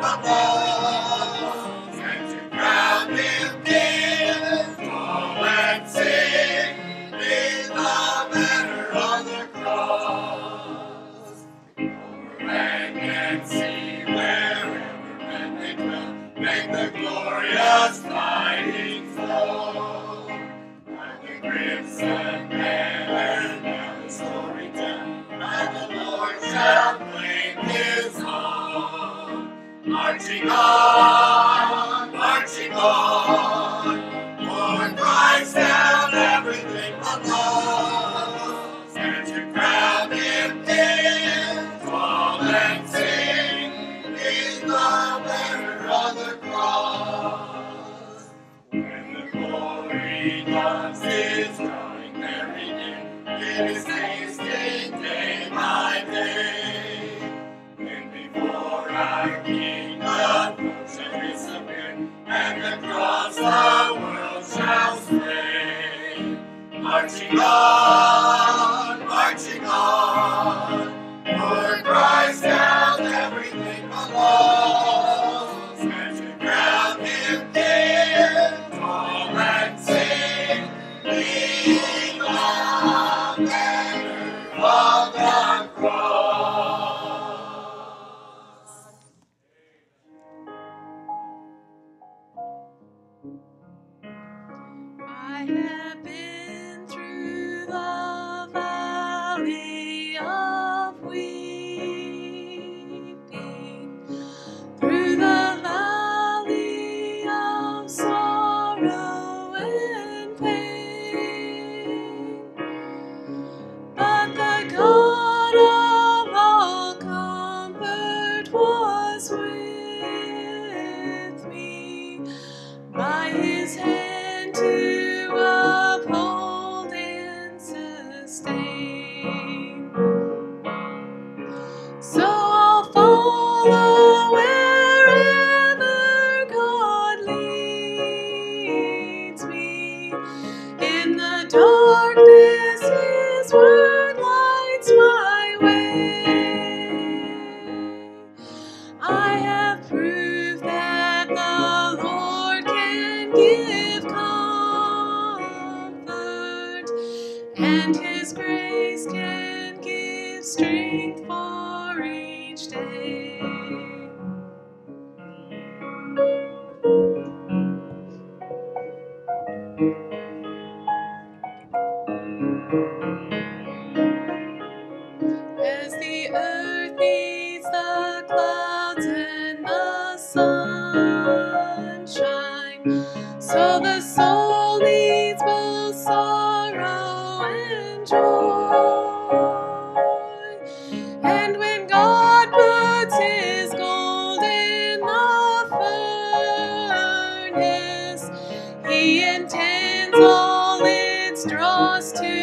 everything Marching Marching He intends all its dross to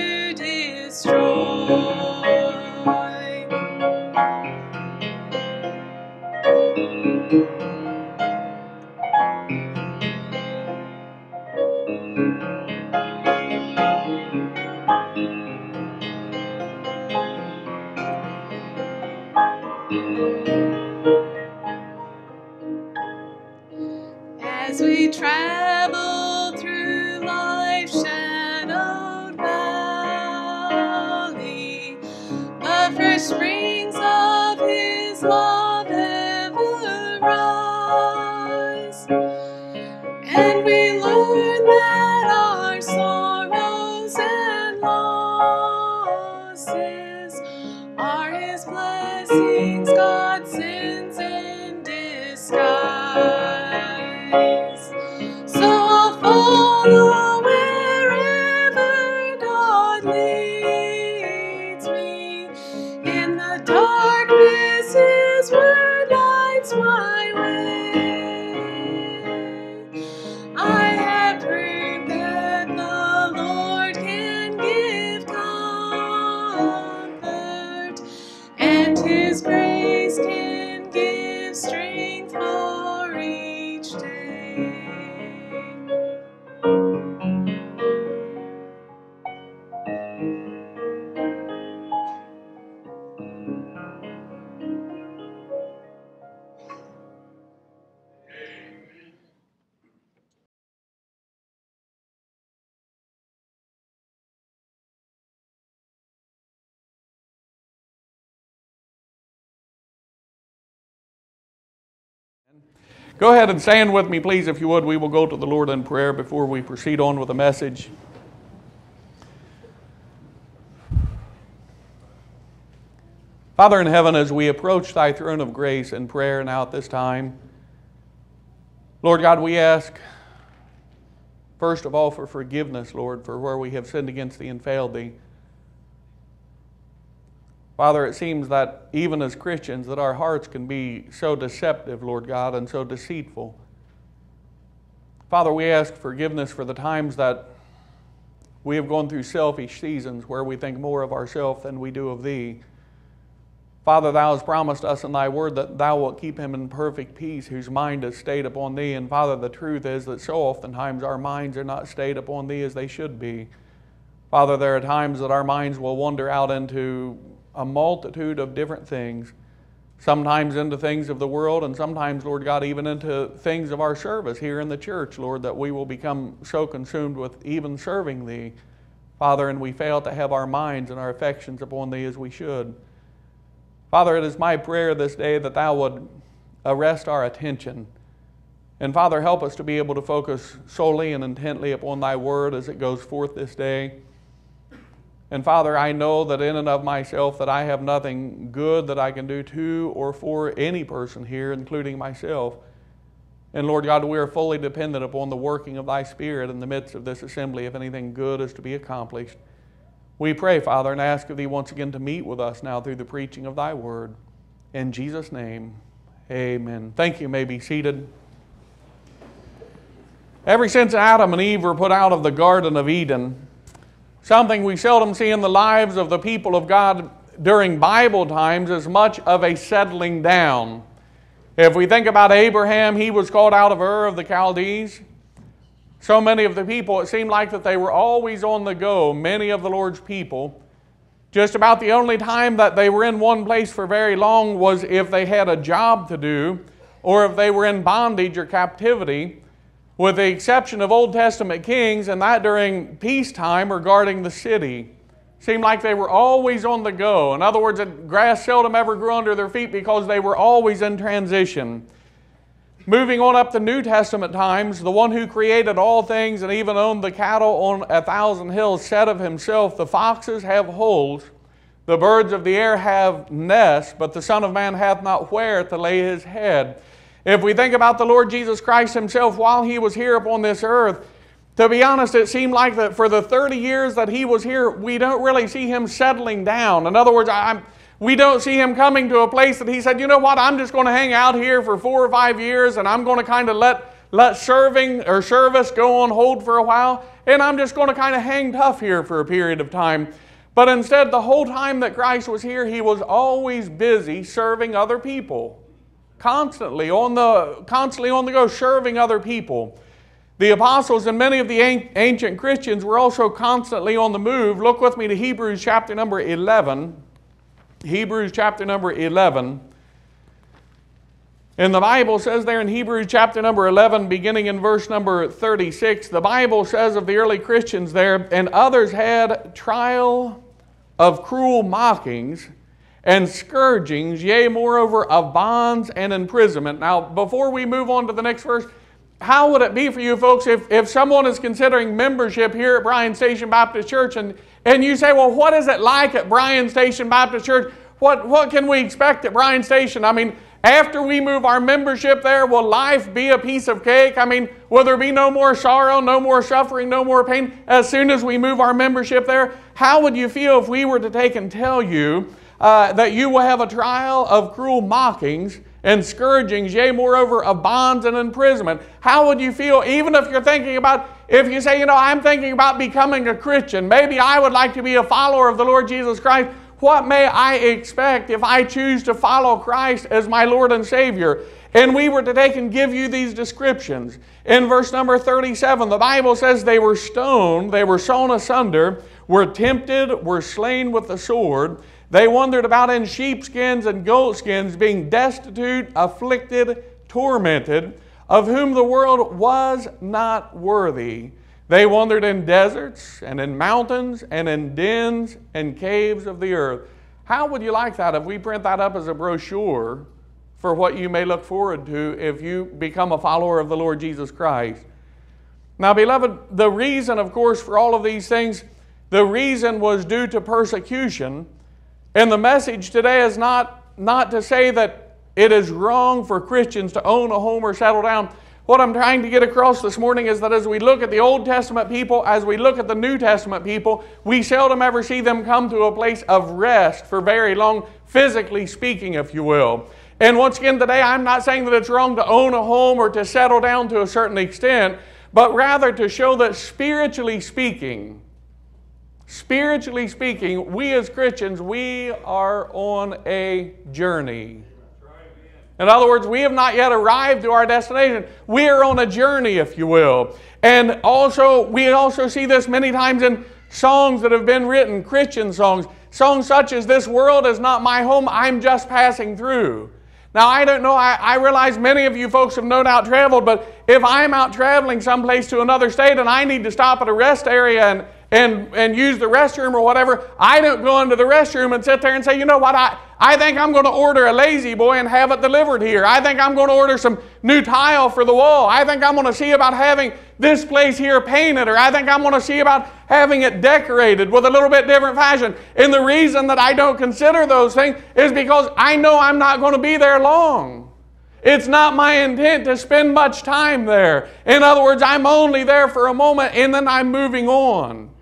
Go ahead and stand with me, please, if you would. We will go to the Lord in prayer before we proceed on with the message. Father in heaven, as we approach thy throne of grace in prayer now at this time, Lord God, we ask, first of all, for forgiveness, Lord, for where we have sinned against thee and failed thee. Father, it seems that even as Christians, that our hearts can be so deceptive, Lord God, and so deceitful. Father, we ask forgiveness for the times that we have gone through selfish seasons where we think more of ourselves than we do of Thee. Father, Thou hast promised us in Thy word that Thou wilt keep him in perfect peace whose mind is stayed upon Thee. And Father, the truth is that so oftentimes our minds are not stayed upon Thee as they should be. Father, there are times that our minds will wander out into a multitude of different things, sometimes into things of the world, and sometimes, Lord God, even into things of our service here in the church, Lord, that we will become so consumed with even serving Thee, Father, and we fail to have our minds and our affections upon Thee as we should. Father, it is my prayer this day that Thou would arrest our attention. And Father, help us to be able to focus solely and intently upon Thy word as it goes forth this day. And Father, I know that in and of myself that I have nothing good that I can do to or for any person here, including myself. And Lord God, we are fully dependent upon the working of Thy Spirit in the midst of this assembly if anything good is to be accomplished. We pray, Father, and ask of Thee once again to meet with us now through the preaching of Thy word. In Jesus' name, amen. Thank you. you may be seated. Ever since Adam and Eve were put out of the Garden of Eden, something we seldom see in the lives of the people of God during Bible times is much of a settling down. If we think about Abraham, he was called out of Ur of the Chaldees. So many of the people, it seemed like that they were always on the go, many of the Lord's people. Just about the only time that they were in one place for very long was if they had a job to do or if they were in bondage or captivity with the exception of Old Testament kings, and that during peacetime regarding the city. Seemed like they were always on the go. In other words, grass seldom ever grew under their feet because they were always in transition. Moving on up to New Testament times, the one who created all things and even owned the cattle on a thousand hills said of himself, The foxes have holes, the birds of the air have nests, but the Son of Man hath not where to lay his head. If we think about the Lord Jesus Christ himself while he was here upon this earth, to be honest, it seemed like that for the 30 years that he was here, we don't really see him settling down. In other words, I'm, we don't see him coming to a place that he said, you know what, I'm just going to hang out here for four or five years and I'm going to kind of let, let serving or service go on hold for a while and I'm just going to kind of hang tough here for a period of time. But instead, the whole time that Christ was here, he was always busy serving other people constantly on the, constantly on the go, serving other people. The apostles and many of the ancient Christians were also constantly on the move. Look with me to Hebrews chapter number 11. Hebrews chapter number 11. And the Bible says there in Hebrews chapter number 11, beginning in verse number 36, the Bible says of the early Christians there, and others had trial of cruel mockings and scourgings, yea, moreover, of bonds and imprisonment. Now, before we move on to the next verse, how would it be for you folks if, if someone is considering membership here at Bryan Station Baptist Church and, and you say, well, what is it like at Bryan Station Baptist Church? What, what can we expect at Bryan Station? I mean, after we move our membership there, will life be a piece of cake? I mean, will there be no more sorrow, no more suffering, no more pain as soon as we move our membership there? How would you feel if we were to take and tell you uh, that you will have a trial of cruel mockings and scourgings, yea, moreover, of bonds and imprisonment. How would you feel, even if you're thinking about, if you say, you know, I'm thinking about becoming a Christian, maybe I would like to be a follower of the Lord Jesus Christ. What may I expect if I choose to follow Christ as my Lord and Savior? And we were to take and give you these descriptions. In verse number 37, the Bible says they were stoned, they were sawn asunder, were tempted, were slain with the sword. They wandered about in sheepskins and goatskins, being destitute, afflicted, tormented, of whom the world was not worthy. They wandered in deserts and in mountains and in dens and caves of the earth. How would you like that if we print that up as a brochure for what you may look forward to if you become a follower of the Lord Jesus Christ. Now, beloved, the reason, of course, for all of these things, the reason was due to persecution. And the message today is not, not to say that it is wrong for Christians to own a home or settle down. What I'm trying to get across this morning is that as we look at the Old Testament people, as we look at the New Testament people, we seldom ever see them come to a place of rest for very long, physically speaking, if you will. And once again, today, I'm not saying that it's wrong to own a home or to settle down to a certain extent, but rather to show that spiritually speaking, spiritually speaking, we as Christians, we are on a journey. In other words, we have not yet arrived to our destination. We are on a journey, if you will. And also, we also see this many times in songs that have been written, Christian songs. Songs such as This World is Not My Home, I'm Just Passing Through. Now, I don't know, I, I, realize many of you folks have no doubt traveled, but if I'm out traveling someplace to another state and I need to stop at a rest area and, and, and use the restroom or whatever, I don't go into the restroom and sit there and say, you know what, I, I think I'm going to order a La-Z-Boy and have it delivered here. I think I'm going to order some new tile for the wall. I think I'm going to see about having this place here painted, or I think I'm going to see about having it decorated with a little bit different fashion. And the reason that I don't consider those things is because I know I'm not going to be there long. It's not my intent to spend much time there. In other words, I'm only there for a moment and then I'm moving on.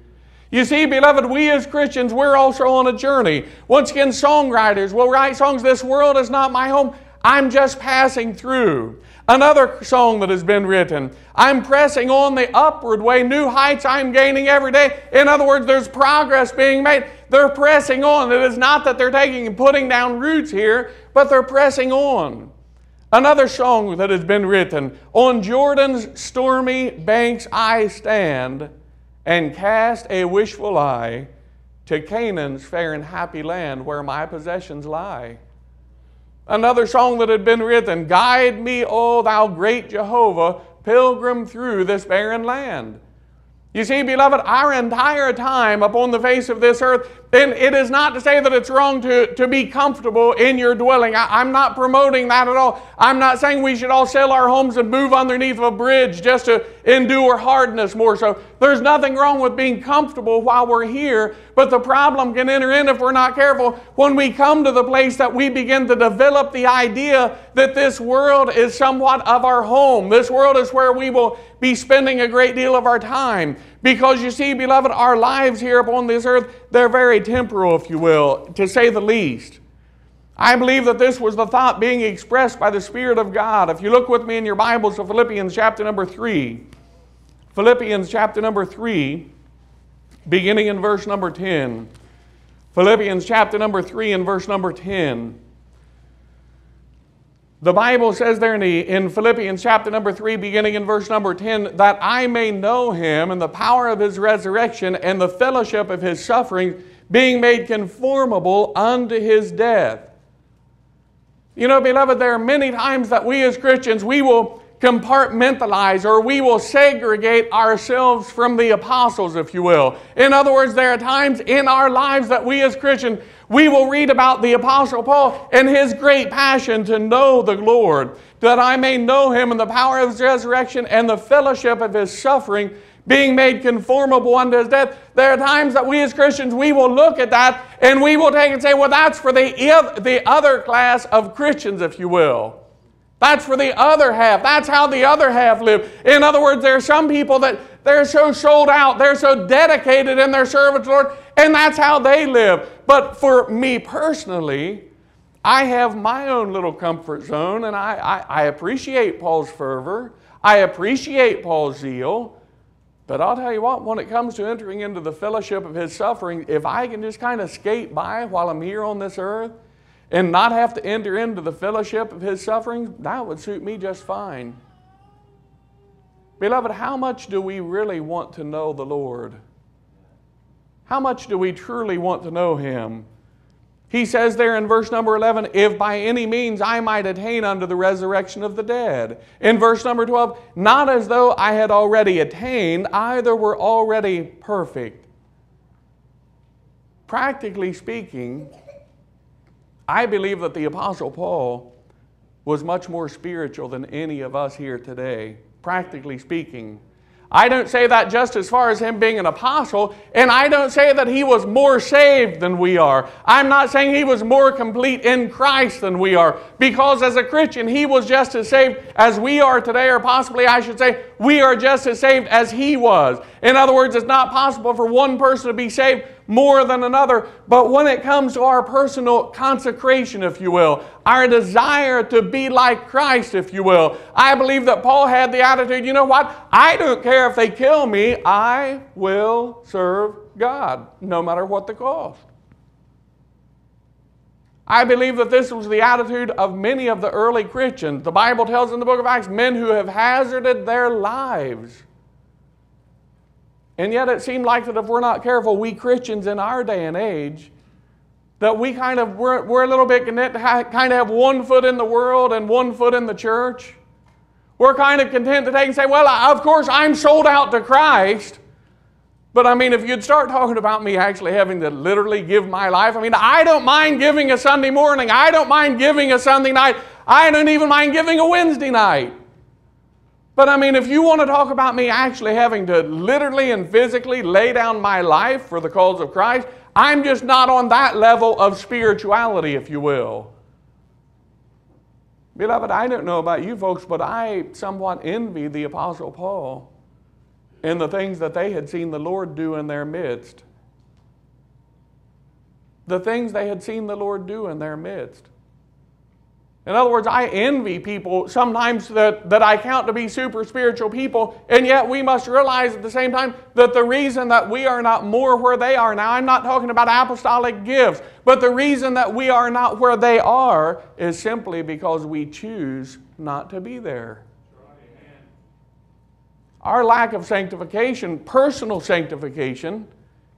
You see, beloved, we as Christians, we're also on a journey. Once again, songwriters will write songs, This world is not my home. I'm just passing through. Another song that has been written, I'm pressing on the upward way, new heights I'm gaining every day. In other words, there's progress being made. They're pressing on. It is not that they're taking and putting down roots here, but they're pressing on. Another song that has been written, On Jordan's stormy banks I stand and cast a wishful eye to Canaan's fair and happy land where my possessions lie. Another song that had been written Guide me, O thou great Jehovah, pilgrim through this barren land. You see, beloved, our entire time upon the face of this earth, then it is not to say that it's wrong to, to be comfortable in your dwelling. I, am not promoting that at all. I'm not saying we should all sell our homes and move underneath a bridge just to endure hardness more so. There's nothing wrong with being comfortable while we're here, but the problem can enter in if we're not careful when we come to the place that we begin to develop the idea that this world is somewhat of our home. This world is where we will be spending a great deal of our time. Because you see, beloved, our lives here upon this earth, they're very temporal, if you will, to say the least. I believe that this was the thought being expressed by the Spirit of God. If you look with me in your Bibles to Philippians chapter number 3, Philippians chapter number 3, beginning in verse number 10. Philippians chapter number 3 and verse number 10. The Bible says there in, the, in Philippians chapter number 3, beginning in verse number 10, that I may know him and the power of his resurrection and the fellowship of his suffering, being made conformable unto his death. You know, beloved, there are many times that we as Christians, we will compartmentalize or we will segregate ourselves from the apostles, if you will. In other words, there are times in our lives that we as Christians, we will read about the Apostle Paul and his great passion to know the Lord, that I may know him and the power of his resurrection and the fellowship of his suffering, being made conformable unto his death. There are times that we as Christians, we will look at that and we will take and say, well, that's for the, the other class of Christians, if you will. That's for the other half. That's how the other half live. In other words, there are some people that they're so sold out, they're so dedicated in their service, Lord, and that's how they live. But for me personally, I have my own little comfort zone, and I, I, I appreciate Paul's fervor. I appreciate Paul's zeal. But I'll tell you what, when it comes to entering into the fellowship of his suffering, if I can just kind of skate by while I'm here on this earth, and not have to enter into the fellowship of his sufferings, that would suit me just fine. Beloved, how much do we really want to know the Lord? How much do we truly want to know him? He says there in verse number 11, if by any means I might attain unto the resurrection of the dead. In verse number 12, not as though I had already attained, either were already perfect. Practically speaking, I believe that the Apostle Paul was much more spiritual than any of us here today, practically speaking. I don't say that just as far as him being an apostle, and I don't say that he was more saved than we are. I'm not saying he was more complete in Christ than we are, because as a Christian, he was just as saved as we are today, or possibly I should say, we are just as saved as he was. In other words, it's not possible for one person to be saved more than another. But when it comes to our personal consecration, if you will, our desire to be like Christ, if you will, I believe that Paul had the attitude you know what? I don't care if they kill me, I will serve God, no matter what the cost. I believe that this was the attitude of many of the early Christians. The Bible tells in the book of Acts men who have hazarded their lives and yet it seemed like that if we're not careful, we Christians in our day and age, that we kind of, we're, we're a little bit kind of have one foot in the world and one foot in the church. We're kind of content to take and say, well, of course, I'm sold out to Christ. But I mean, if you'd start talking about me actually having to literally give my life, I mean, I don't mind giving a Sunday morning. I don't mind giving a Sunday night. I don't even mind giving a Wednesday night. But I mean, if you want to talk about me actually having to literally and physically lay down my life for the cause of Christ, I'm just not on that level of spirituality, if you will. Beloved, I don't know about you folks, but I somewhat envy the Apostle Paul in the things that they had seen the Lord do in their midst. The things they had seen the Lord do in their midst. In other words, I envy people sometimes that, that I count to be super spiritual people, and yet we must realize at the same time that the reason that we are not more where they are now, I'm not talking about apostolic gifts, but the reason that we are not where they are is simply because we choose not to be there. Our lack of sanctification, personal sanctification,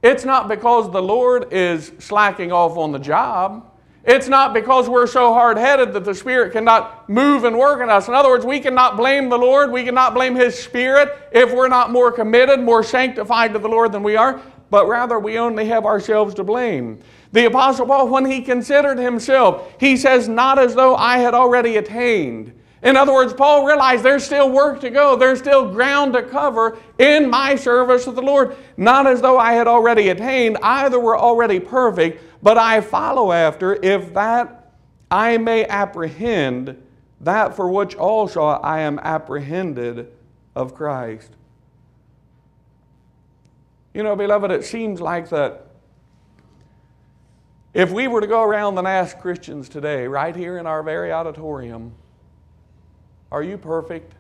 it's not because the Lord is slacking off on the job. It's not because we're so hard headed that the Spirit cannot move and work in us. In other words, we cannot blame the Lord. We cannot blame His Spirit if we're not more committed, more sanctified to the Lord than we are, but rather we only have ourselves to blame. The Apostle Paul, when he considered himself, he says, Not as though I had already attained. In other words, Paul realized there's still work to go. There's still ground to cover in my service of the Lord. Not as though I had already attained, either were already perfect, but I follow after, if that I may apprehend that for which also I am apprehended of Christ. You know, beloved, it seems like that if we were to go around and ask Christians today, right here in our very auditorium, are you perfect?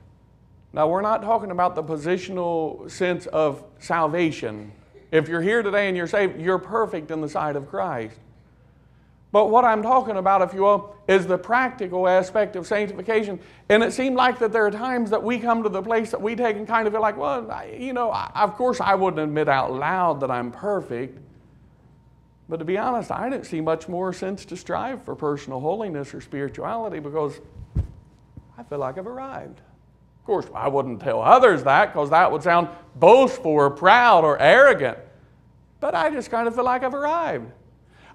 Now, we're not talking about the positional sense of salvation. If you're here today and you're saved, you're perfect in the sight of Christ. But what I'm talking about, if you will, is the practical aspect of sanctification. And it seemed like that there are times that we come to the place that we take and kind of feel like, well, you know, of course I wouldn't admit out loud that I'm perfect. But to be honest, I didn't see much more sense to strive for personal holiness or spirituality because I feel like I've arrived. Of course, I wouldn't tell others that because that would sound boastful or proud or arrogant. But I just kind of feel like I've arrived.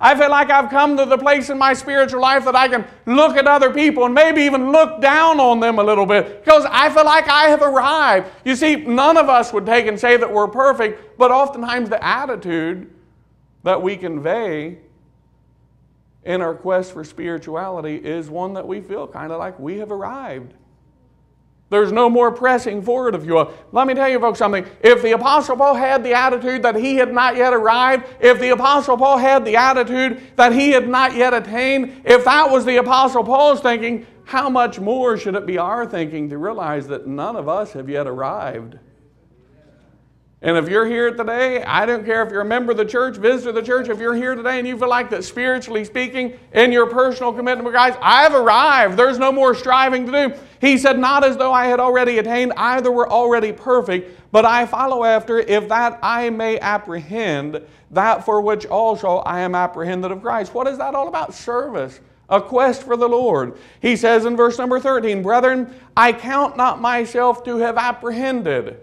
I feel like I've come to the place in my spiritual life that I can look at other people and maybe even look down on them a little bit because I feel like I have arrived. You see, none of us would take and say that we're perfect, but oftentimes the attitude that we convey in our quest for spirituality is one that we feel kind of like we have arrived. There's no more pressing forward, if you. Let me tell you, folks, something. If the Apostle Paul had the attitude that he had not yet arrived, if the Apostle Paul had the attitude that he had not yet attained, if that was the Apostle Paul's thinking, how much more should it be our thinking to realize that none of us have yet arrived? And if you're here today, I don't care if you're a member of the church, visitor of the church, if you're here today and you feel like that spiritually speaking, in your personal commitment with guys, I've arrived. There's no more striving to do. He said, Not as though I had already attained, either were already perfect, but I follow after, if that I may apprehend that for which also I am apprehended of Christ. What is that all about? Service a quest for the Lord. He says in verse number 13, Brethren, I count not myself to have apprehended.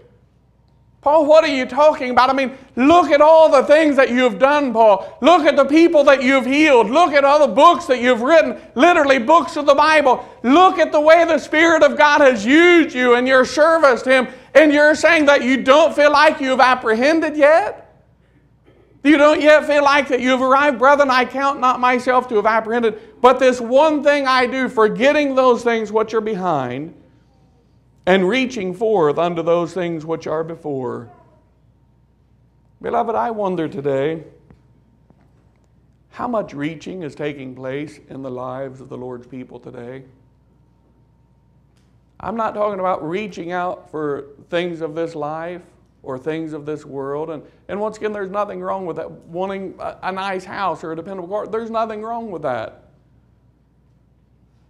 Paul, what are you talking about? I mean, look at all the things that you've done, Paul. Look at the people that you've healed. Look at all the books that you've written, literally books of the Bible. Look at the way the Spirit of God has used you and your service to Him. And you're saying that you don't feel like you've apprehended yet? You don't yet feel like that you've arrived, brethren. I count not myself to have apprehended, but this one thing I do, forgetting those things which are behind and reaching forth unto those things which are before. Beloved, I wonder today how much reaching is taking place in the lives of the Lord's people today. I'm not talking about reaching out for things of this life or things of this world. And, and once again, there's nothing wrong with that. Wanting a, a nice house or a dependable car, there's nothing wrong with that.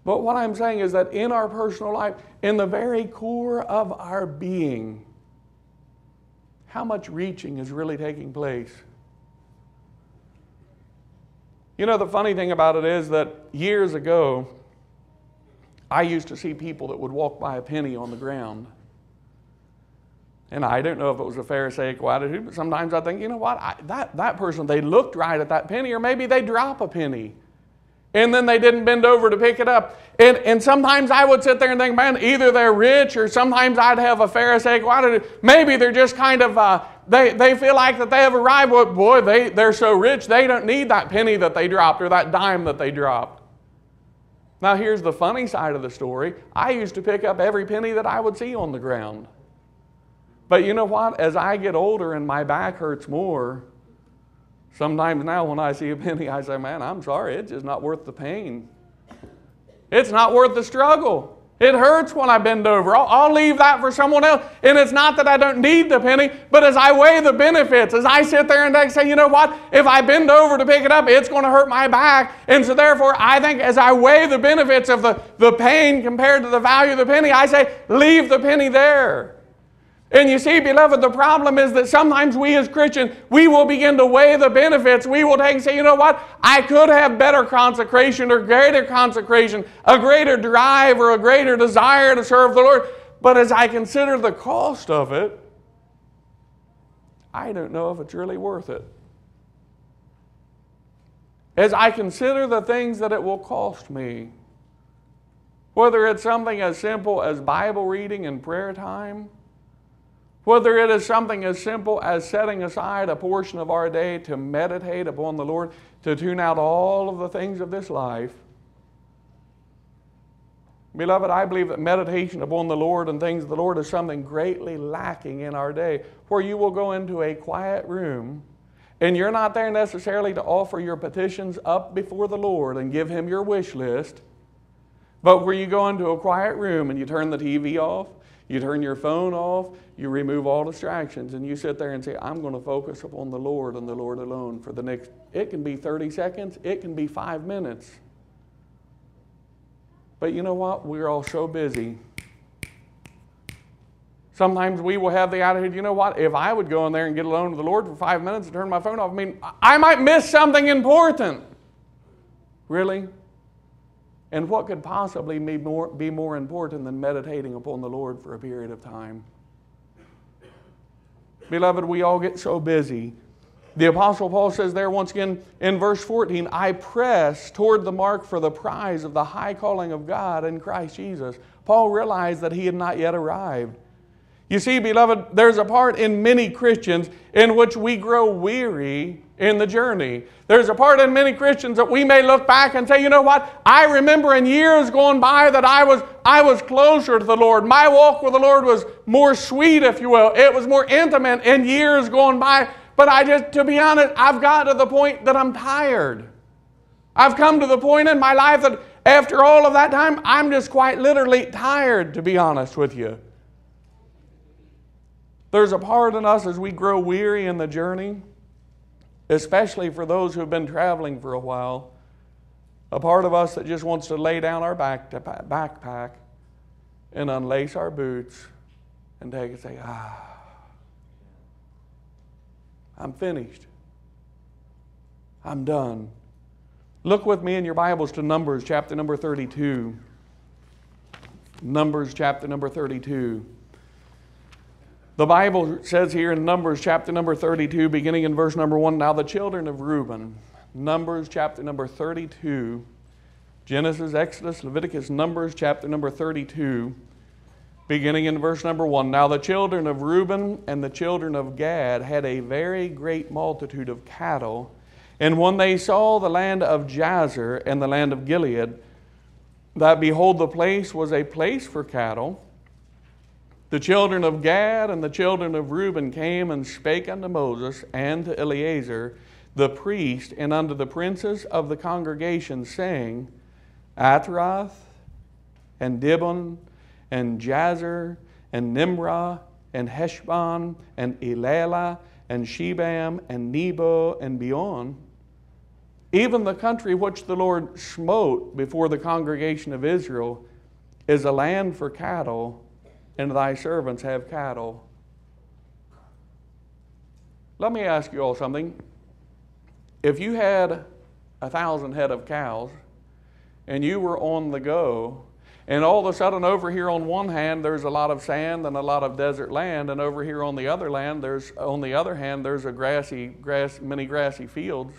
But what I'm saying is that in our personal life, in the very core of our being, how much reaching is really taking place? You know, the funny thing about it is that years ago, I used to see people that would walk by a penny on the ground. And I don't know if it was a Pharisaical attitude, but sometimes I think, you know what, I, that, that person, they looked right at that penny, or maybe they drop a penny. And then they didn't bend over to pick it up. And, and sometimes I would sit there and think, man, either they're rich, or sometimes I'd have a Pharisaical attitude. Maybe they're just kind of, uh, they, they feel like that they have arrived. Well, boy, they, they're so rich, they don't need that penny that they dropped or that dime that they dropped. Now, here's the funny side of the story I used to pick up every penny that I would see on the ground. But you know what? As I get older and my back hurts more, sometimes now when I see a penny, I say, man, I'm sorry, it's just not worth the pain. It's not worth the struggle. It hurts when I bend over. I'll, I'll, leave that for someone else. And it's not that I don't need the penny, but as I weigh the benefits, as I sit there and I say, you know what? If I bend over to pick it up, it's going to hurt my back. And so therefore, I think as I weigh the benefits of the, the pain compared to the value of the penny, I say, leave the penny there. And you see, beloved, the problem is that sometimes we as Christians, we will begin to weigh the benefits. We will take and say, you know what? I could have better consecration or greater consecration, a greater drive or a greater desire to serve the Lord. But as I consider the cost of it, I don't know if it's really worth it. As I consider the things that it will cost me, whether it's something as simple as Bible reading and prayer time, whether it is something as simple as setting aside a portion of our day to meditate upon the Lord, to tune out all of the things of this life. Beloved, I believe that meditation upon the Lord and things of the Lord is something greatly lacking in our day, where you will go into a quiet room and you're not there necessarily to offer your petitions up before the Lord and give Him your wish list, but where you go into a quiet room and you turn the TV off you turn your phone off, you remove all distractions, and you sit there and say, I'm going to focus upon the Lord and the Lord alone for the next, it can be 30 seconds, it can be five minutes. But you know what? We're all so busy. Sometimes we will have the attitude, you know what? If I would go in there and get alone with the Lord for five minutes and turn my phone off, I mean, I might miss something important. Really? And what could possibly be more, be more important than meditating upon the Lord for a period of time? Beloved, we all get so busy. The Apostle Paul says there once again in verse 14, I press toward the mark for the prize of the high calling of God in Christ Jesus. Paul realized that he had not yet arrived. You see, beloved, there's a part in many Christians in which we grow weary in the journey. There's a part in many Christians that we may look back and say, you know what? I remember in years gone by that I was, I was closer to the Lord. My walk with the Lord was more sweet, if you will. It was more intimate in years gone by. But I just, to be honest, I've got to the point that I'm tired. I've come to the point in my life that after all of that time, I'm just quite literally tired, to be honest with you. There's a part in us as we grow weary in the journey, especially for those who have been traveling for a while, a part of us that just wants to lay down our back backpack and unlace our boots and take and say, ah, I'm finished. I'm done. Look with me in your Bibles to Numbers chapter number 32. Numbers chapter number 32. The Bible says here in Numbers chapter number 32, beginning in verse number 1, now the children of Reuben, Numbers chapter number 32, Genesis, Exodus, Leviticus, Numbers chapter number 32, beginning in verse number 1. Now the children of Reuben and the children of Gad had a very great multitude of cattle. And when they saw the land of Jazer and the land of Gilead, that behold, the place was a place for cattle, the children of Gad and the children of Reuben came and spake unto Moses and to Eleazar the priest and unto the princes of the congregation, saying, Ataroth and Dibon and Jazer and Nimrah and Heshbon and Elealeh and Shebam and Nebo and Beon, even the country which the Lord smote before the congregation of Israel, is a land for cattle and thy servants have cattle. Let me ask you all something. If you had a thousand head of cows and you were on the go, and all of a sudden over here on one hand there's a lot of sand and a lot of desert land, and over here on the other land there's on the other hand there's a grassy grass many grassy fields.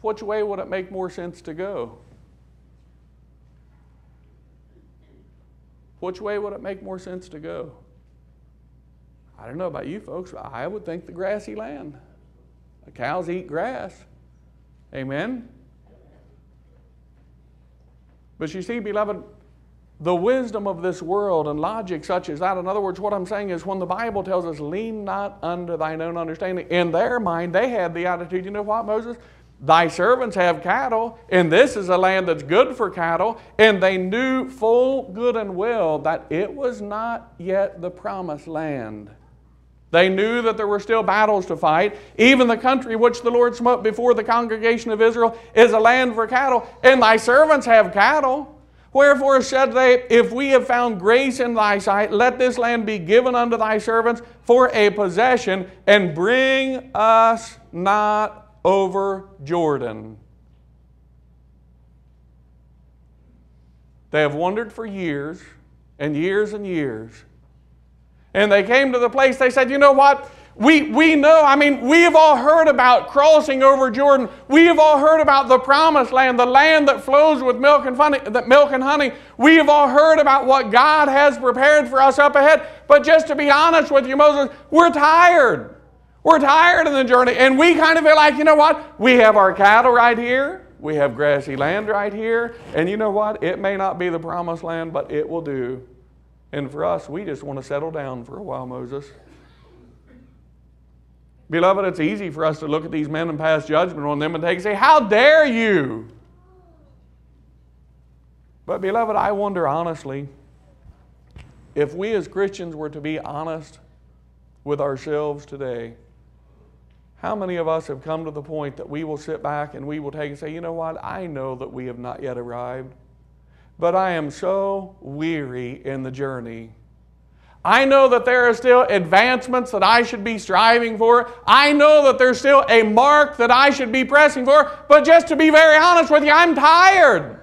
Which way would it make more sense to go? Which way would it make more sense to go? I don't know about you folks, but I would think the grassy land. The cows eat grass. Amen? But you see, beloved, the wisdom of this world and logic such as that, in other words, what I'm saying is when the Bible tells us, lean not unto thine own understanding, in their mind, they had the attitude, you know what, Moses? Thy servants have cattle, and this is a land that's good for cattle. And they knew full good and well that it was not yet the promised land. They knew that there were still battles to fight. Even the country which the Lord smote before the congregation of Israel is a land for cattle, and thy servants have cattle. Wherefore said they, If we have found grace in thy sight, let this land be given unto thy servants for a possession, and bring us not over Jordan. They have wandered for years and years and years. And they came to the place, they said, you know what? We, we know, I mean, we have all heard about crossing over Jordan. We have all heard about the promised land, the land that flows with milk and, that milk and honey. We have all heard about what God has prepared for us up ahead. But just to be honest with you, Moses, we're tired. We're tired of the journey, and we kind of feel like, you know what? We have our cattle right here. We have grassy land right here. And you know what? It may not be the promised land, but it will do. And for us, we just want to settle down for a while, Moses. Beloved, it's easy for us to look at these men and pass judgment on them and and say, How dare you? But, beloved, I wonder honestly if we as Christians were to be honest with ourselves today. How many of us have come to the point that we will sit back and we will take and say, you know what, I know that we have not yet arrived, but I am so weary in the journey. I know that there are still advancements that I should be striving for. I know that there's still a mark that I should be pressing for, but just to be very honest with you, I'm tired.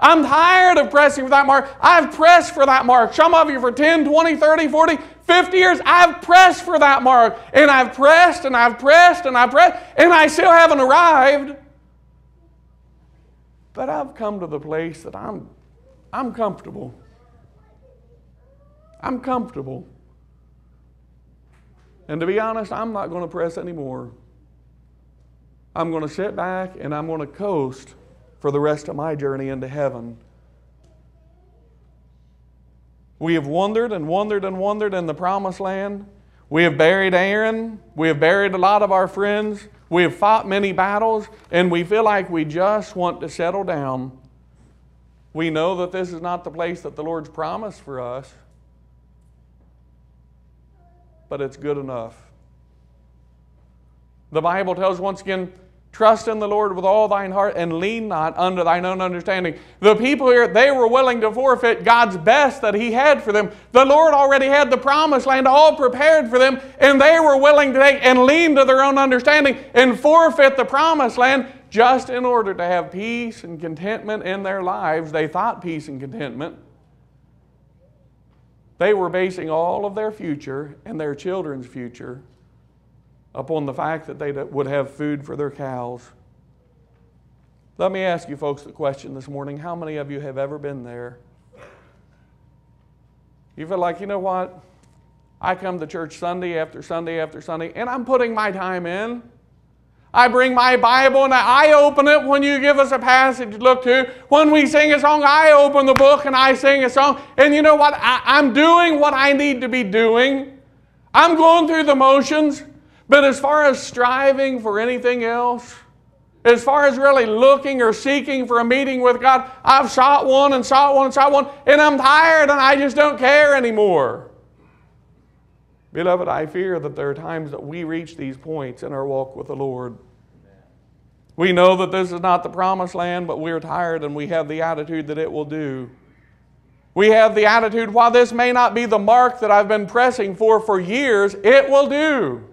I'm tired of pressing for that mark. I've pressed for that mark. Some of you for 10, 20, 30, 40, 50 years, I've pressed for that mark. And I've pressed and I've pressed and I've pressed, and I still haven't arrived. But I've come to the place that I'm, I'm comfortable. I'm comfortable. And to be honest, I'm not going to press anymore. I'm going to sit back and I'm going to coast for the rest of my journey into heaven. We have wandered and wandered and wandered in the promised land. We have buried Aaron. We have buried a lot of our friends. We have fought many battles, and we feel like we just want to settle down. We know that this is not the place that the Lord's promised for us, but it's good enough. The Bible tells once again, Trust in the Lord with all thine heart and lean not unto thine own understanding. The people here, they were willing to forfeit God's best that He had for them. The Lord already had the promised land all prepared for them, and they were willing to take and lean to their own understanding and forfeit the promised land just in order to have peace and contentment in their lives. They thought peace and contentment. They were basing all of their future and their children's future upon the fact that they would have food for their cows. Let me ask you folks the question this morning how many of you have ever been there? You feel like, you know what? I come to church Sunday after Sunday after Sunday, and I'm putting my time in. I bring my Bible and I open it when you give us a passage to look to. When we sing a song, I open the book and I sing a song. And you know what? I, am doing what I need to be doing. I'm going through the motions. But as far as striving for anything else, as far as really looking or seeking for a meeting with God, I've sought one and sought one and sought one, and I'm tired and I just don't care anymore. Beloved, I fear that there are times that we reach these points in our walk with the Lord. We know that this is not the promised land, but we're tired and we have the attitude that it will do. We have the attitude, while this may not be the mark that I've been pressing for for years, it will do.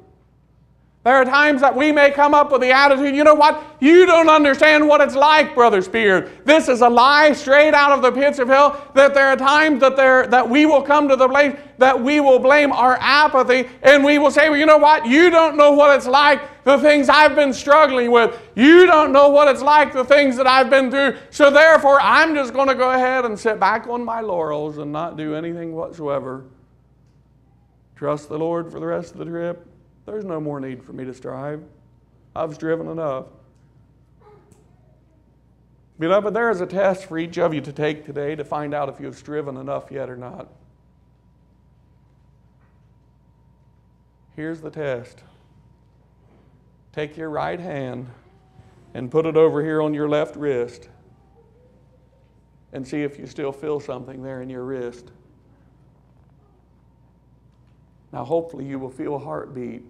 There are times that we may come up with the attitude, you know what? You don't understand what it's like, Brother Spears. This is a lie straight out of the pits of hell. That there are times that, there, that we will come to the place that we will blame our apathy and we will say, well, you know what? You don't know what it's like, the things I've been struggling with. You don't know what it's like, the things that I've been through. So therefore, I'm just going to go ahead and sit back on my laurels and not do anything whatsoever. Trust the Lord for the rest of the trip. There's no more need for me to strive. I've striven enough. Beloved, there is a test for each of you to take today to find out if you have striven enough yet or not. Here's the test take your right hand and put it over here on your left wrist and see if you still feel something there in your wrist. Now, hopefully, you will feel a heartbeat.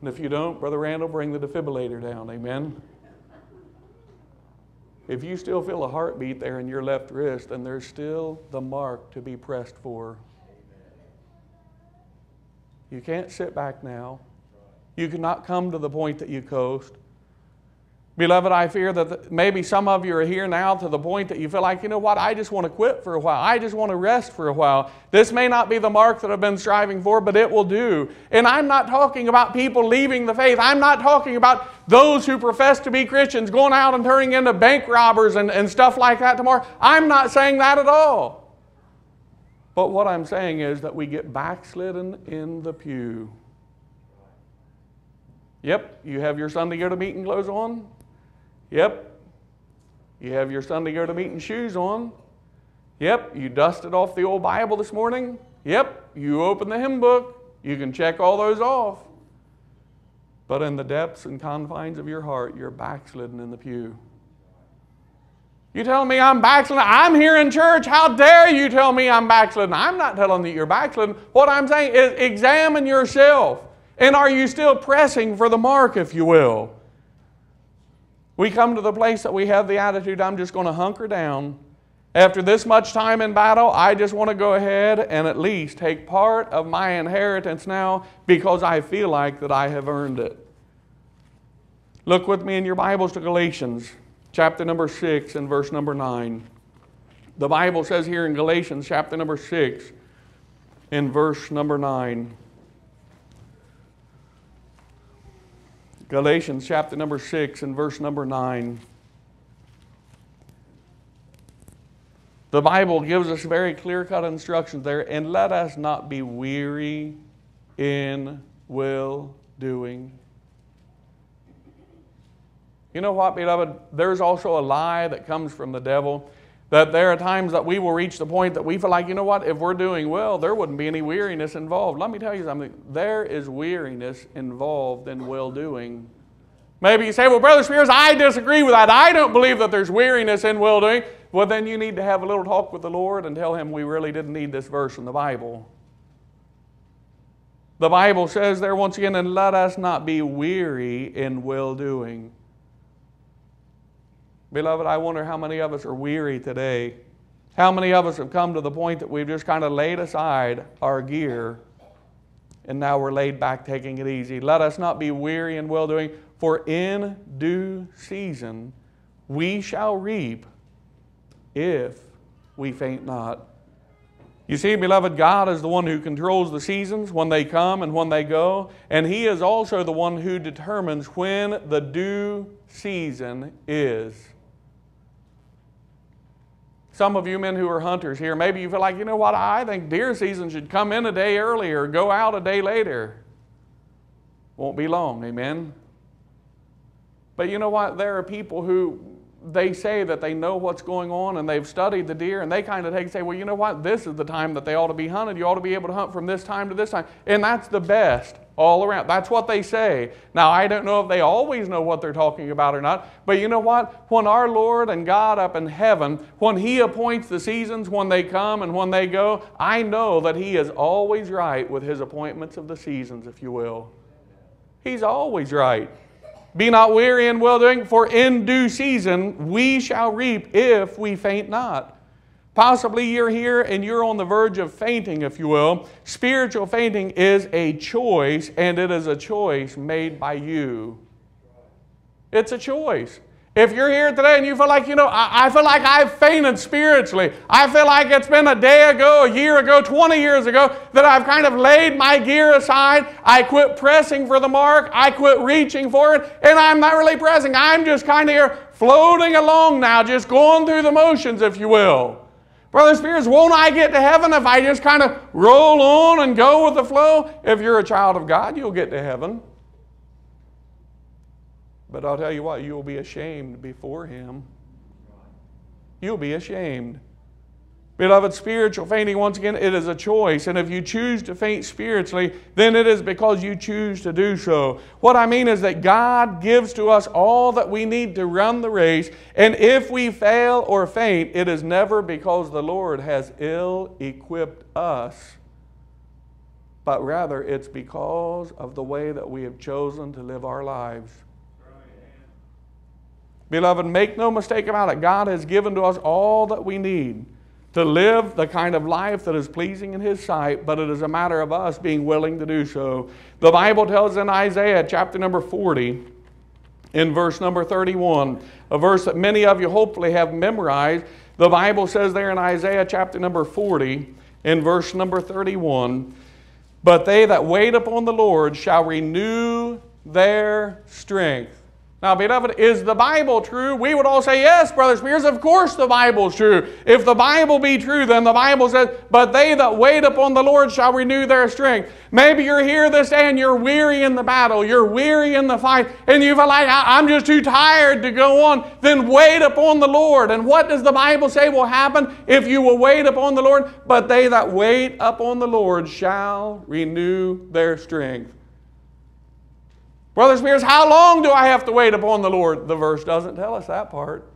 And if you don't, Brother Randall, bring the defibrillator down. Amen. If you still feel a heartbeat there in your left wrist, then there's still the mark to be pressed for. You can't sit back now. You cannot come to the point that you coast. Beloved, I fear that maybe some of you are here now to the point that you feel like, you know what, I just want to quit for a while. I just want to rest for a while. This may not be the mark that I've been striving for, but it will do. And I'm not talking about people leaving the faith. I'm not talking about those who profess to be Christians going out and turning into bank robbers and, and stuff like that tomorrow. I'm not saying that at all. But what I'm saying is that we get backslidden in the pew. Yep, you have your Sunday go to meeting clothes on. Yep. You have your Sunday go to meeting shoes on. Yep. You dusted off the old Bible this morning. Yep. You open the hymn book. You can check all those off. But in the depths and confines of your heart, you're backslidden in the pew. You telling me I'm backslidden? I'm here in church. How dare you tell me I'm backslidden? I'm not telling that you're backslidden. What I'm saying is examine yourself. And are you still pressing for the mark, if you will? We come to the place that we have the attitude, I'm just going to hunker down. After this much time in battle, I just want to go ahead and at least take part of my inheritance now because I feel like that I have earned it. Look with me in your Bibles to Galatians chapter number 6 and verse number 9. The Bible says here in Galatians chapter number 6 in verse number 9. Galatians chapter number 6 and verse number 9. The Bible gives us very clear cut instructions there, and let us not be weary in well doing. You know what, beloved? There's also a lie that comes from the devil that there are times that we will reach the point that we feel like, you know what, if we're doing well, there wouldn't be any weariness involved. Let me tell you something. There is weariness involved in well doing. Maybe you say, well, Brother Spears, I disagree with that. I don't believe that there's weariness in well doing. Well, then you need to have a little talk with the Lord and tell Him we really didn't need this verse in the Bible. The Bible says there once again, and let us not be weary in well doing. Beloved, I wonder how many of us are weary today. How many of us have come to the point that we've just kind of laid aside our gear and now we're laid back taking it easy? Let us not be weary in well doing, for in due season we shall reap if we faint not. You see, beloved, God is the one who controls the seasons when they come and when they go, and He is also the one who determines when the due season is. Some of you men who are hunters here, maybe you feel like, you know what, I think deer season should come in a day earlier, go out a day later. Won't be long, amen? But you know what? There are people who they say that they know what's going on and they've studied the deer and they kind of take say, well, you know what? This is the time that they ought to be hunted. You ought to be able to hunt from this time to this time. And that's the best all around. That's what they say. Now, I don't know if they always know what they're talking about or not, but you know what? When our Lord and God up in heaven, when He appoints the seasons, when they come and when they go, I know that He is always right with His appointments of the seasons, if you will. He's always right. Be not weary in well doing, for in due season we shall reap if we faint not. Possibly you're here and you're on the verge of fainting, if you will. Spiritual fainting is a choice, and it is a choice made by you. It's a choice. If you're here today and you feel like, you know, I, I, feel like I've fainted spiritually, I feel like it's been a day ago, a year ago, 20 years ago that I've kind of laid my gear aside, I quit pressing for the mark, I quit reaching for it, and I'm not really pressing. I'm just kind of here floating along now, just going through the motions, if you will. Brother Spears, won't I get to heaven if I just kind of roll on and go with the flow? If you're a child of God, you'll get to heaven. But I'll tell you what, you'll be ashamed before Him. You'll be ashamed. Beloved, spiritual fainting, once again, it is a choice. And if you choose to faint spiritually, then it is because you choose to do so. What I mean is that God gives to us all that we need to run the race. And if we fail or faint, it is never because the Lord has ill equipped us, but rather it's because of the way that we have chosen to live our lives. Beloved, make no mistake about it. God has given to us all that we need to live the kind of life that is pleasing in His sight, but it is a matter of us being willing to do so. The Bible tells in Isaiah chapter number 40, in verse number 31, a verse that many of you hopefully have memorized. The Bible says there in Isaiah chapter number 40, in verse number 31, But they that wait upon the Lord shall renew their strength. Now, beloved, is the Bible true? We would all say, yes, Brother Spears, of course the Bible's true. If the Bible be true, then the Bible says, but they that wait upon the Lord shall renew their strength. Maybe you're here this day and you're weary in the battle, you're weary in the fight, and you feel like, I'm just too tired to go on. Then wait upon the Lord. And what does the Bible say will happen if you will wait upon the Lord? But they that wait upon the Lord shall renew their strength. Brother Spears, how long do I have to wait upon the Lord? The verse doesn't tell us that part.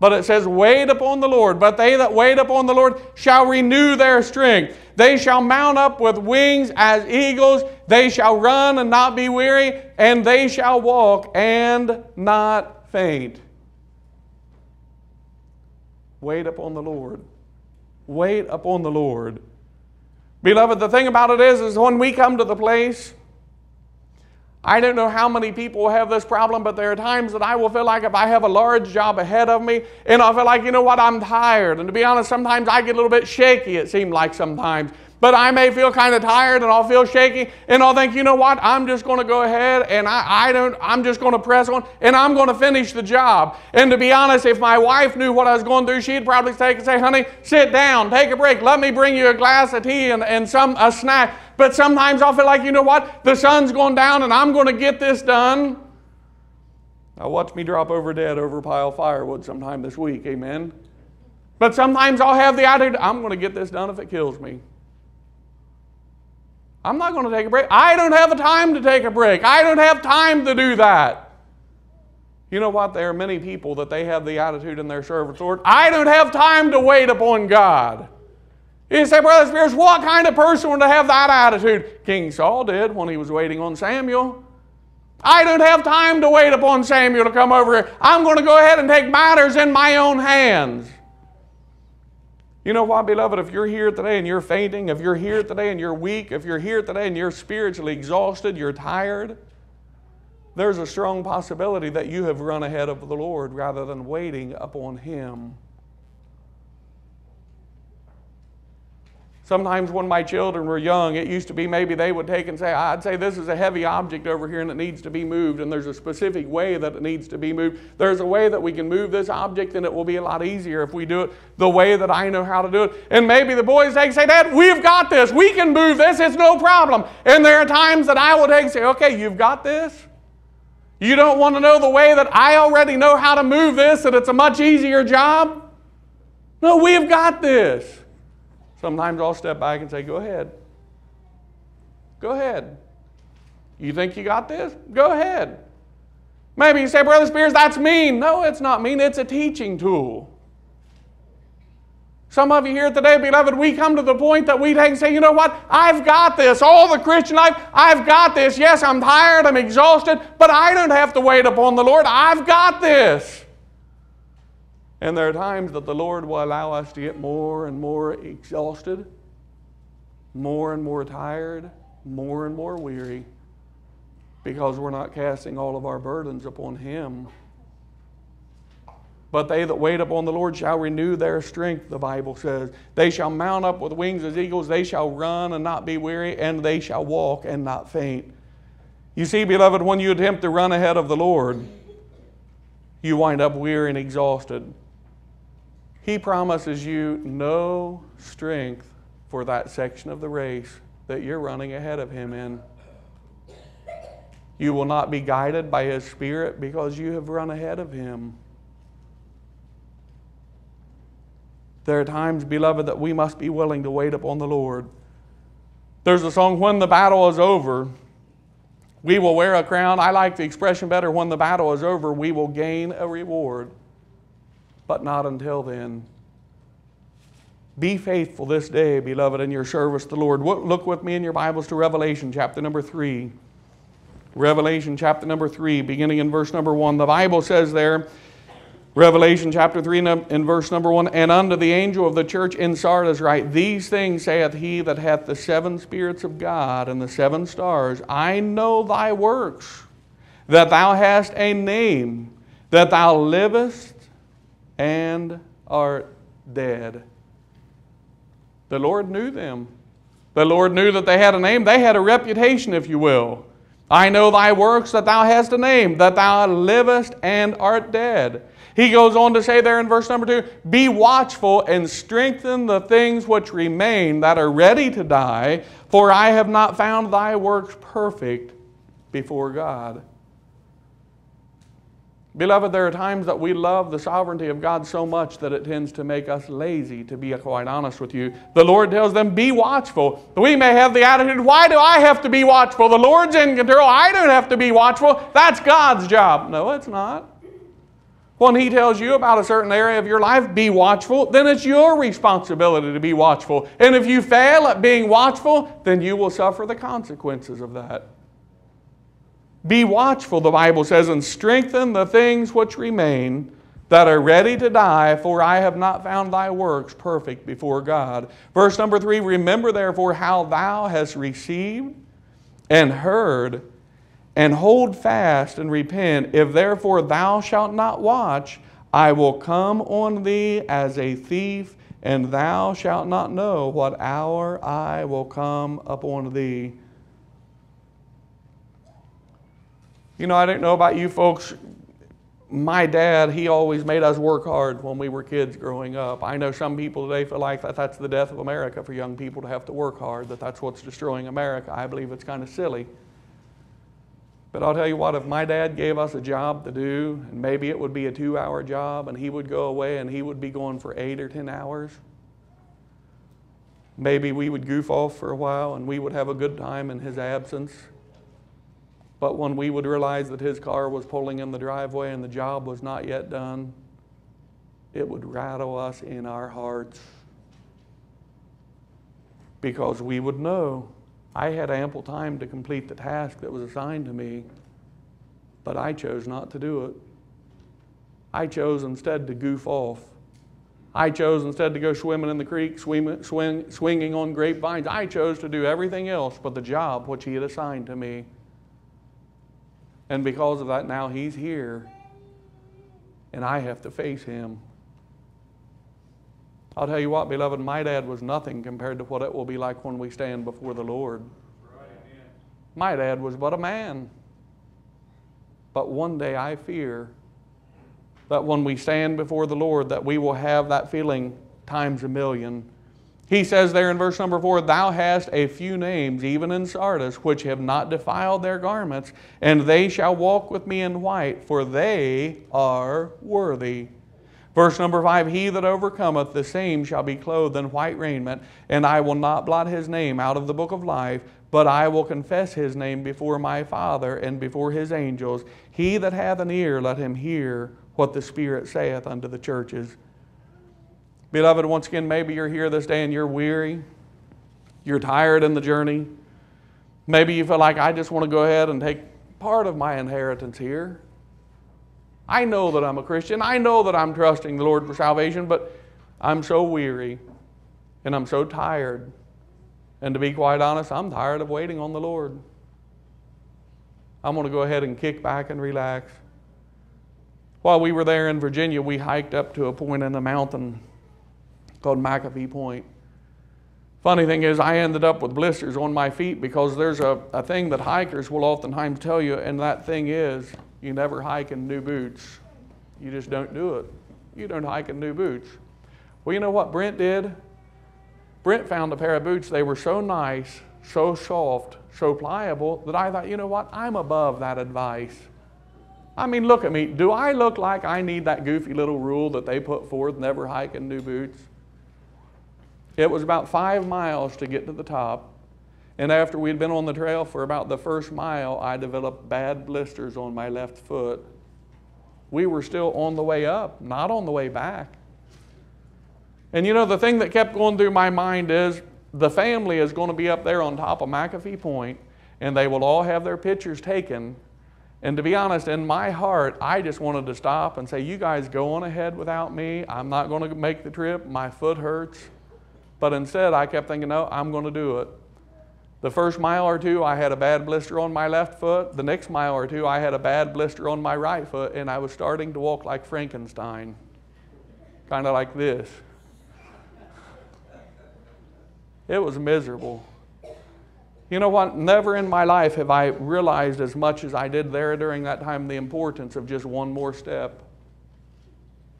But it says, Wait upon the Lord. But they that wait upon the Lord shall renew their strength. They shall mount up with wings as eagles. They shall run and not be weary, and they shall walk and not faint. Wait upon the Lord. Wait upon the Lord. Beloved, the thing about it is, is when we come to the place I don't know how many people have this problem, but there are times that I will feel like if I have a large job ahead of me, and I'll feel like, you know what, I'm tired. And to be honest, sometimes I get a little bit shaky, it seems like sometimes. But I may feel kind of tired and I'll feel shaky and I'll think, you know what, I'm just going to go ahead and I, I don't, I'm just going to press on and I'm going to finish the job. And to be honest, if my wife knew what I was going through, she'd probably take and say, honey, sit down, take a break, let me bring you a glass of tea and, and some a snack. But sometimes I'll feel like, you know what, the sun's going down and I'm going to get this done. Now watch me drop over dead over a pile of firewood sometime this week, amen? But sometimes I'll have the attitude, I'm going to get this done if it kills me. I'm not going to take a break. I don't have a time to take a break. I don't have time to do that. You know what? There are many people that they have the attitude in their service, Lord, I don't have time to wait upon God. You say, Brother Spears, what kind of person would have that attitude? King Saul did when he was waiting on Samuel. I don't have time to wait upon Samuel to come over here. I'm going to go ahead and take matters in my own hands. You know what, beloved? If you're here today and you're fainting, if you're here today and you're weak, if you're here today and you're spiritually exhausted, you're tired, there's a strong possibility that you have run ahead of the Lord rather than waiting upon Him. Sometimes when my children were young, it used to be maybe they would take and say, I'd say this is a heavy object over here and it needs to be moved, and there's a specific way that it needs to be moved. There's a way that we can move this object, and it will be a lot easier if we do it the way that I know how to do it. And maybe the boys take and say, Dad, we've got this. We can move this. It's no problem. And there are times that I will take and say, Okay, you've got this. You don't want to know the way that I already know how to move this, that it's a much easier job? No, we've got this. Sometimes I'll step back and say, Go ahead. Go ahead. You think you got this? Go ahead. Maybe you say, Brother Spears, that's mean. No, it's not mean. It's a teaching tool. Some of you here today, beloved, we come to the point that we take and say, you know what? I've got this. All the Christian life, I've got this. Yes, I'm tired, I'm exhausted, but I don't have to wait upon the Lord. I've got this. And there are times that the Lord will allow us to get more and more exhausted, more and more tired, more and more weary, because we're not casting all of our burdens upon Him. But they that wait upon the Lord shall renew their strength, the Bible says. They shall mount up with wings as eagles. They shall run and not be weary, and they shall walk and not faint. You see, beloved, when you attempt to run ahead of the Lord, you wind up weary and exhausted. He promises you no strength for that section of the race that you're running ahead of Him in. You will not be guided by His Spirit because you have run ahead of Him. There are times, beloved, that we must be willing to wait upon the Lord. There's a song, When the Battle is Over, we will wear a crown. I like the expression better, When the battle is over, we will gain a reward but not until then. Be faithful this day, beloved, in your service to the Lord. Look with me in your Bibles to Revelation chapter number 3. Revelation chapter number 3, beginning in verse number 1. The Bible says there, Revelation chapter 3 in verse number 1 And unto the angel of the church in Sardis write, These things saith he that hath the seven spirits of God and the seven stars. I know thy works, that thou hast a name, that thou livest and art dead. The Lord knew them. The Lord knew that they had a name. They had a reputation, if you will. I know thy works, that thou hast a name, that thou livest and art dead. He goes on to say there in verse number two Be watchful and strengthen the things which remain that are ready to die, for I have not found thy works perfect before God. Beloved, there are times that we love the sovereignty of God so much that it tends to make us lazy, to be quite honest with you. The Lord tells them, Be watchful. We may have the attitude, Why do I have to be watchful? The Lord's in control. I don't have to be watchful. That's God's job. No, it's not. When He tells you about a certain area of your life, be watchful, then it's your responsibility to be watchful. And if you fail at being watchful, then you will suffer the consequences of that. Be watchful, the Bible says, and strengthen the things which remain that are ready to die, for I have not found thy works perfect before God. Verse number three Remember therefore how thou hast received and heard, and hold fast and repent. If therefore thou shalt not watch, I will come on thee as a thief, and thou shalt not know what hour I will come upon thee. You know, I don't know about you folks. My dad, he always made us work hard when we were kids growing up. I know some people today feel like that that's the death of America for young people to have to work hard, that that's what's destroying America. I believe it's kind of silly. But I'll tell you what, if my dad gave us a job to do, and maybe it would be a two hour job, and he would go away and he would be going for eight or ten hours, maybe we would goof off for a while and we would have a good time in his absence. But when we would realize that his car was pulling in the driveway and the job was not yet done, it would rattle us in our hearts because we would know I had ample time to complete the task that was assigned to me, but I chose not to do it. I chose instead to goof off. I chose instead to go swimming in the creek, swing, swing, swinging on grapevines. I chose to do everything else but the job which he had assigned to me. And because of that, now he's here, and I have to face him. I'll tell you what, beloved, my dad was nothing compared to what it will be like when we stand before the Lord. My dad was but a man. But one day I fear that when we stand before the Lord that we will have that feeling times a million. He says there in verse number 4, Thou hast a few names, even in Sardis, which have not defiled their garments, and they shall walk with me in white, for they are worthy. Verse number 5 He that overcometh, the same shall be clothed in white raiment, and I will not blot his name out of the book of life, but I will confess his name before my Father and before his angels. He that hath an ear, let him hear what the Spirit saith unto the churches. Beloved, once again, maybe you're here this day and you're weary, you're tired in the journey. Maybe you feel like I just want to go ahead and take part of my inheritance here. I know that I'm a Christian. I know that I'm trusting the Lord for salvation, but I'm so weary and I'm so tired. And to be quite honest, I'm tired of waiting on the Lord. I'm going to go ahead and kick back and relax. While we were there in Virginia, we hiked up to a point in the mountain called McAfee Point. Funny thing is, I ended up with blisters on my feet because there's a, a thing that hikers will oftentimes tell you, and that thing is you never hike in new boots. You just don't do it. You don't hike in new boots. Well, you know what Brent did? Brent found a pair of boots. They were so nice, so soft, so pliable that I thought, you know what? I'm above that advice. I mean, look at me. Do I look like I need that goofy little rule that they put forth never hike in new boots? It was about five miles to get to the top. And after we'd been on the trail for about the first mile, I developed bad blisters on my left foot. We were still on the way up, not on the way back. And you know, the thing that kept going through my mind is the family is going to be up there on top of McAfee Point, and they will all have their pictures taken and to be honest, in my heart, I just wanted to stop and say, You guys go on ahead without me. I'm not going to make the trip. My foot hurts. But instead, I kept thinking, No, I'm going to do it. The first mile or two, I had a bad blister on my left foot. The next mile or two, I had a bad blister on my right foot, and I was starting to walk like Frankenstein, kind of like this. It was miserable. You know what? Never in my life have I realized as much as I did there during that time the importance of just one more step.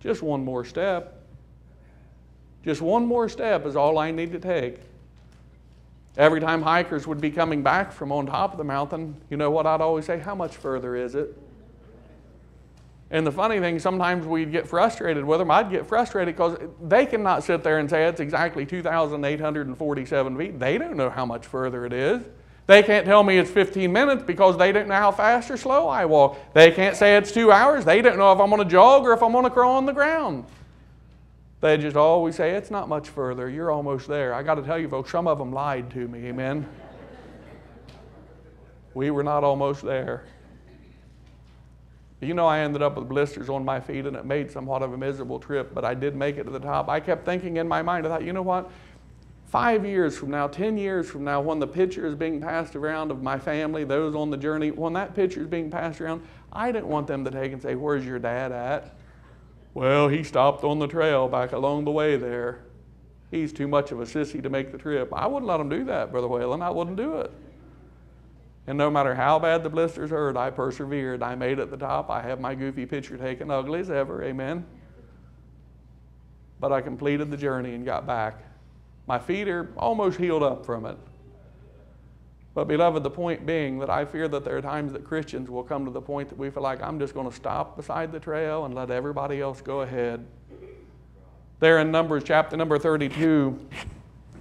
Just one more step. Just one more step is all I need to take. Every time hikers would be coming back from on top of the mountain, you know what I'd always say? How much further is it? And the funny thing, sometimes we'd get frustrated with them. I'd get frustrated because they cannot sit there and say it's exactly 2,847 feet. They don't know how much further it is. They can't tell me it's 15 minutes because they don't know how fast or slow I walk. They can't say it's two hours. They don't know if I'm going to jog or if I'm going to crawl on the ground. They just always say, it's not much further. You're almost there. I got to tell you, folks, some of them lied to me. Amen. We were not almost there. You know, I ended up with blisters on my feet and it made somewhat of a miserable trip, but I did make it to the top. I kept thinking in my mind, I thought, you know what? Five years from now, 10 years from now, when the picture is being passed around of my family, those on the journey, when that picture is being passed around, I didn't want them to take and say, Where's your dad at? Well, he stopped on the trail back along the way there. He's too much of a sissy to make the trip. I wouldn't let him do that, Brother Whalen. I wouldn't do it. And no matter how bad the blisters hurt, I persevered. I made it the top. I have my goofy picture taken, ugly as ever. Amen. But I completed the journey and got back. My feet are almost healed up from it. But, beloved, the point being that I fear that there are times that Christians will come to the point that we feel like I'm just going to stop beside the trail and let everybody else go ahead. There in Numbers chapter number 32,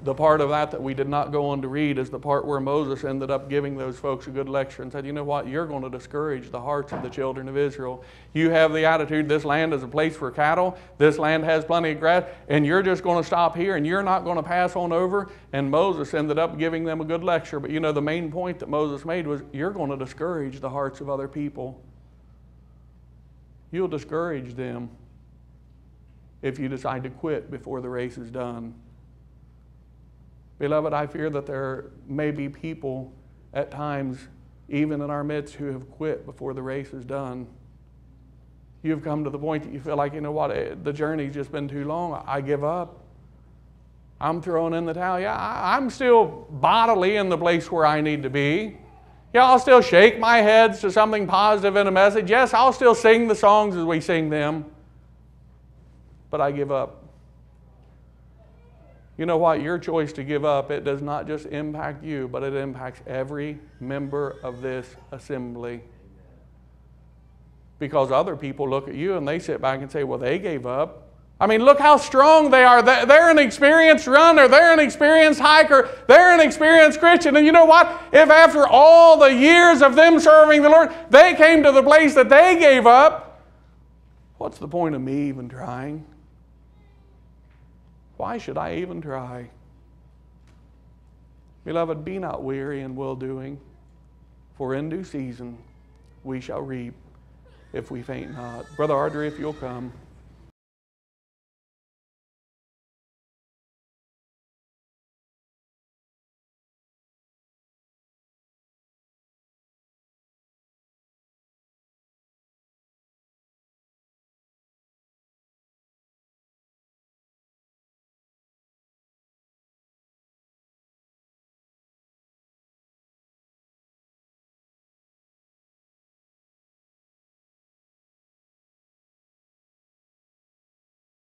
the part of that that we did not go on to read is the part where Moses ended up giving those folks a good lecture and said, You know what? You're going to discourage the hearts of the children of Israel. You have the attitude this land is a place for cattle, this land has plenty of grass, and you're just going to stop here and you're not going to pass on over. And Moses ended up giving them a good lecture. But you know, the main point that Moses made was, You're going to discourage the hearts of other people. You'll discourage them if you decide to quit before the race is done. Beloved, I fear that there may be people at times, even in our midst, who have quit before the race is done. You've come to the point that you feel like, you know what, eh, the journey's just been too long. I give up. I'm throwing in the towel. Yeah, I'm still bodily in the place where I need to be. Yeah, I'll still shake my heads to something positive in a message. Yes, I'll still sing the songs as we sing them. But I give up. You know what? Your choice to give up, it does not just impact you, but it impacts every member of this assembly. Because other people look at you and they sit back and say, well, they gave up. I mean, look how strong they are. They're an experienced runner, they're an experienced hiker, they're an experienced Christian. And you know what? If after all the years of them serving the Lord, they came to the place that they gave up, what's the point of me even trying? Why should I even try? Beloved, be not weary in well doing, for in due season we shall reap if we faint not. Brother Ardrey, if you'll come.